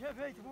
Já veio, vamos